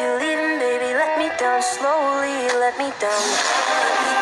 you're leaving, baby, let me down slowly, let me down. Let me down.